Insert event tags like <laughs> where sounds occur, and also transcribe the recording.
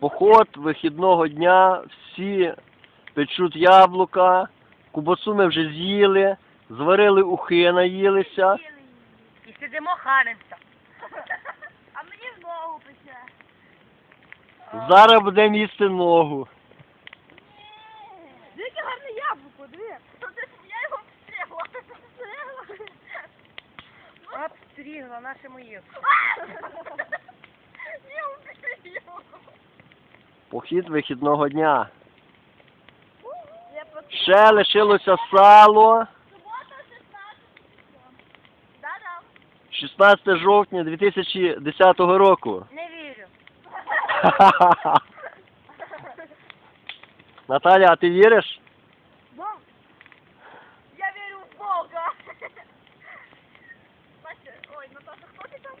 Поход вихідного дня, всі печуть яблука, кубасу ми вже з'їли, зварили ухи, наїлися. І сидимо харимся. А мені в ногу пече. Зараз будемо їсти ногу. Яке гарне яблуко, диви. Я його Обстрігла наше моє. Похід вихідного дня. Ще лишилося сало. Субота 16. Да-да. 16 жовтня 2010 року. Не вірю. <laughs> Наталя, а ти віриш? Наташа, ну, хто ти там?